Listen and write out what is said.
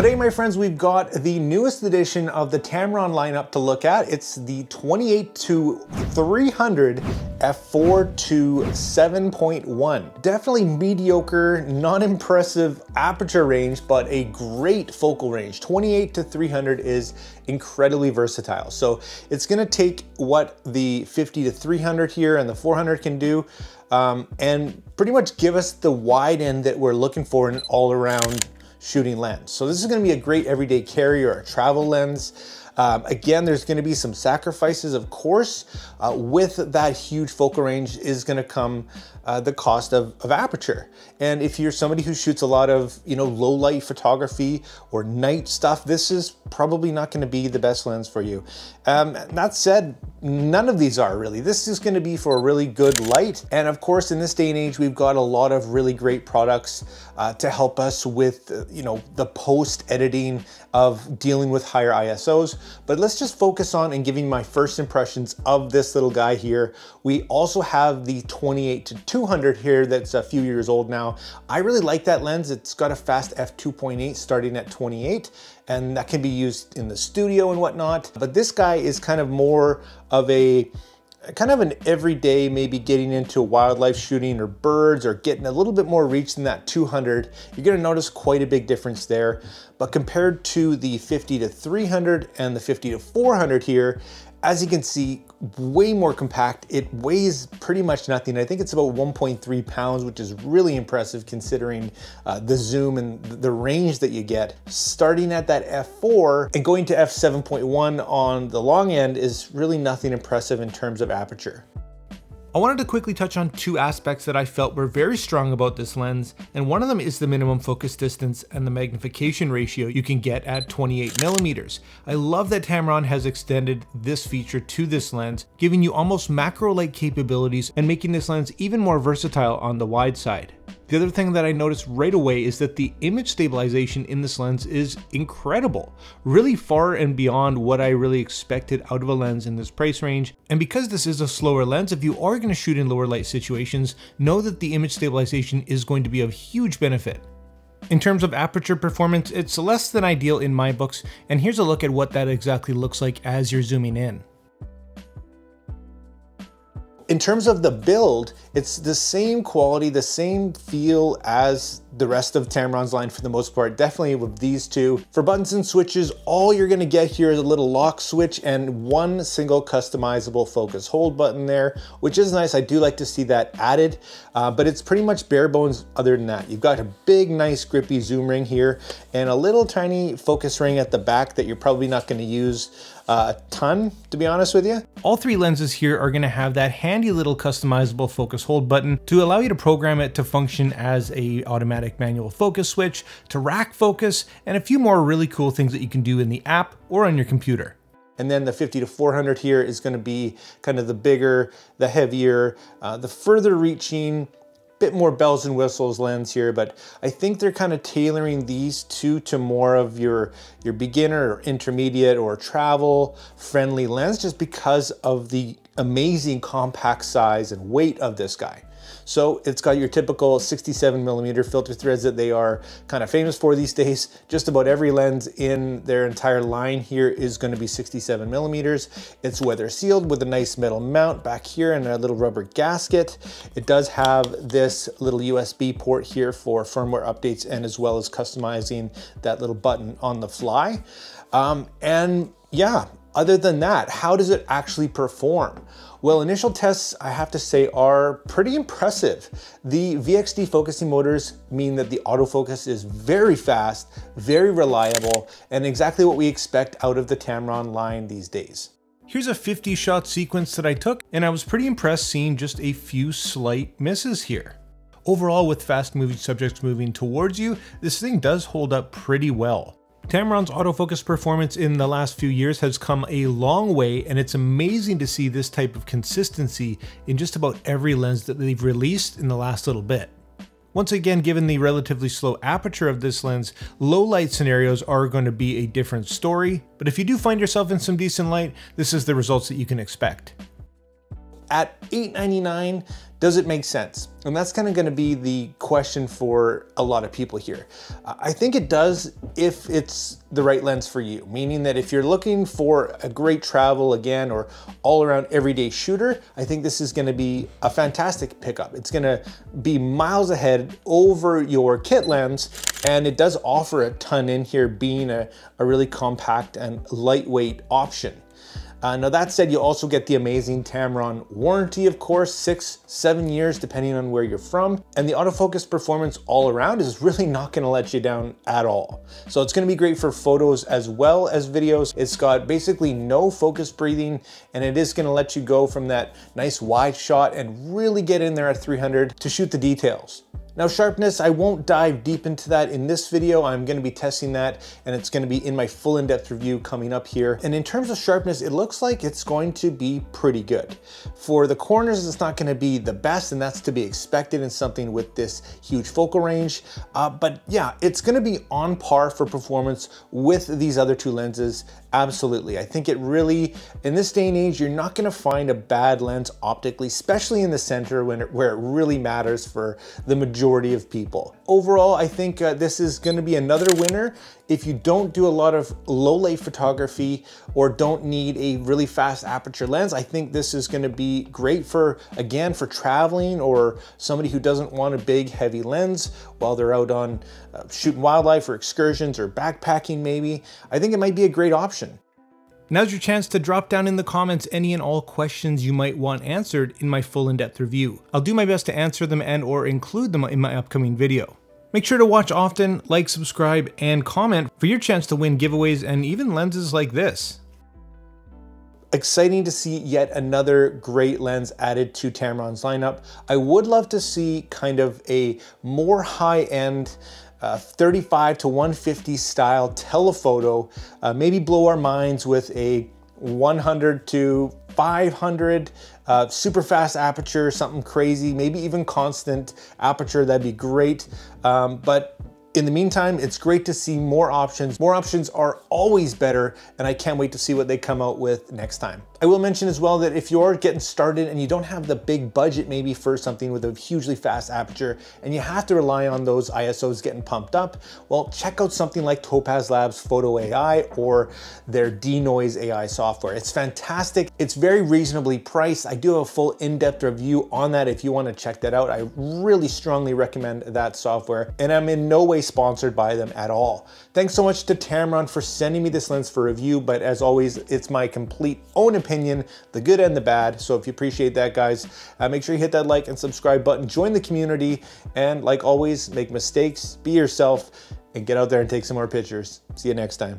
Today, my friends, we've got the newest edition of the Tamron lineup to look at. It's the 28 to 300 f4 to 7.1. Definitely mediocre, non-impressive aperture range, but a great focal range. 28 to 300 is incredibly versatile. So it's gonna take what the 50 to 300 here and the 400 can do um, and pretty much give us the wide end that we're looking for in all around shooting lens. So this is gonna be a great everyday carry or a travel lens. Um, again, there's gonna be some sacrifices, of course. Uh, with that huge focal range is gonna come uh, the cost of, of, aperture. And if you're somebody who shoots a lot of, you know, low light photography or night stuff, this is probably not gonna be the best lens for you. Um, that said, none of these are really. This is gonna be for a really good light. And of course, in this day and age, we've got a lot of really great products uh, to help us with, uh, you know, the post editing of dealing with higher ISOs. But let's just focus on and giving my first impressions of this little guy here. We also have the 28 to 200 here that's a few years old now. I really like that lens. It's got a fast f2.8 starting at 28 and that can be used in the studio and whatnot. But this guy is kind of more of a kind of an everyday, maybe getting into wildlife shooting or birds or getting a little bit more reach than that 200, you're gonna notice quite a big difference there. But compared to the 50 to 300 and the 50 to 400 here, as you can see, way more compact. It weighs pretty much nothing. I think it's about 1.3 pounds, which is really impressive considering uh, the zoom and the range that you get. Starting at that f4 and going to f7.1 on the long end is really nothing impressive in terms of aperture. I wanted to quickly touch on two aspects that I felt were very strong about this lens, and one of them is the minimum focus distance and the magnification ratio you can get at 28 millimeters. I love that Tamron has extended this feature to this lens, giving you almost macro-like capabilities and making this lens even more versatile on the wide side. The other thing that I noticed right away is that the image stabilization in this lens is incredible, really far and beyond what I really expected out of a lens in this price range. And because this is a slower lens, if you are going to shoot in lower light situations, know that the image stabilization is going to be of huge benefit. In terms of aperture performance, it's less than ideal in my books, and here's a look at what that exactly looks like as you're zooming in. In terms of the build, it's the same quality, the same feel as the rest of Tamron's line for the most part, definitely with these two. For buttons and switches, all you're gonna get here is a little lock switch and one single customizable focus hold button there, which is nice. I do like to see that added, uh, but it's pretty much bare bones other than that. You've got a big, nice grippy zoom ring here and a little tiny focus ring at the back that you're probably not gonna use uh, a ton, to be honest with you. All three lenses here are gonna have that handy little customizable focus hold button to allow you to program it to function as a automatic manual focus switch, to rack focus, and a few more really cool things that you can do in the app or on your computer. And then the 50 to 400 here is gonna be kind of the bigger, the heavier, uh, the further reaching, bit more bells and whistles lens here, but I think they're kind of tailoring these two to more of your, your beginner or intermediate or travel friendly lens just because of the amazing compact size and weight of this guy. So it's got your typical 67 millimeter filter threads that they are kind of famous for these days. Just about every lens in their entire line here is gonna be 67 millimeters. It's weather sealed with a nice metal mount back here and a little rubber gasket. It does have this little USB port here for firmware updates and as well as customizing that little button on the fly. Um, and yeah, other than that, how does it actually perform? Well, initial tests, I have to say, are pretty impressive. The VXD focusing motors mean that the autofocus is very fast, very reliable, and exactly what we expect out of the Tamron line these days. Here's a 50 shot sequence that I took, and I was pretty impressed seeing just a few slight misses here. Overall, with fast moving subjects moving towards you, this thing does hold up pretty well. Tamron's autofocus performance in the last few years has come a long way and it's amazing to see this type of consistency in just about every lens that they've released in the last little bit. Once again, given the relatively slow aperture of this lens, low light scenarios are going to be a different story, but if you do find yourself in some decent light, this is the results that you can expect. At $8.99, Does it make sense? And that's kind of going to be the question for a lot of people here. Uh, I think it does if it's the right lens for you, meaning that if you're looking for a great travel again or all around everyday shooter, I think this is gonna be a fantastic pickup. It's gonna be miles ahead over your kit lens and it does offer a ton in here being a, a really compact and lightweight option. Uh, now that said, you also get the amazing Tamron warranty, of course, six, seven years, depending on where you're from. And the autofocus performance all around is really not gonna let you down at all. So it's gonna be great for photos as well as videos. It's got basically no focus breathing, and it is gonna let you go from that nice wide shot and really get in there at 300 to shoot the details. Now sharpness, I won't dive deep into that in this video. I'm gonna be testing that and it's gonna be in my full in-depth review coming up here. And in terms of sharpness, it looks like it's going to be pretty good. For the corners, it's not gonna be the best and that's to be expected in something with this huge focal range. Uh, but yeah, it's gonna be on par for performance with these other two lenses. Absolutely. I think it really, in this day and age, you're not gonna find a bad lens optically, especially in the center when it, where it really matters for the majority of people. Overall, I think uh, this is gonna be another winner if you don't do a lot of low light photography or don't need a really fast aperture lens, I think this is gonna be great for, again, for traveling or somebody who doesn't want a big heavy lens while they're out on uh, shooting wildlife or excursions or backpacking maybe. I think it might be a great option. Now's your chance to drop down in the comments any and all questions you might want answered in my full in-depth review. I'll do my best to answer them and or include them in my upcoming video. Make sure to watch often, like, subscribe, and comment for your chance to win giveaways and even lenses like this. Exciting to see yet another great lens added to Tamron's lineup. I would love to see kind of a more high-end uh, 35 to 150 style telephoto, uh, maybe blow our minds with a 100 to 500 uh, super fast aperture, something crazy, maybe even constant aperture, that'd be great. Um, but in the meantime, it's great to see more options. More options are always better, and I can't wait to see what they come out with next time. I will mention as well that if you're getting started and you don't have the big budget maybe for something with a hugely fast aperture and you have to rely on those ISOs getting pumped up, well, check out something like Topaz Labs Photo AI or their Denoise AI software. It's fantastic. It's very reasonably priced. I do have a full in-depth review on that if you want to check that out. I really strongly recommend that software and I'm in no way sponsored by them at all. Thanks so much to Tamron for sending me this lens for review, but as always, it's my complete own opinion opinion, the good and the bad. So if you appreciate that, guys, uh, make sure you hit that like and subscribe button, join the community, and like always, make mistakes, be yourself, and get out there and take some more pictures. See you next time.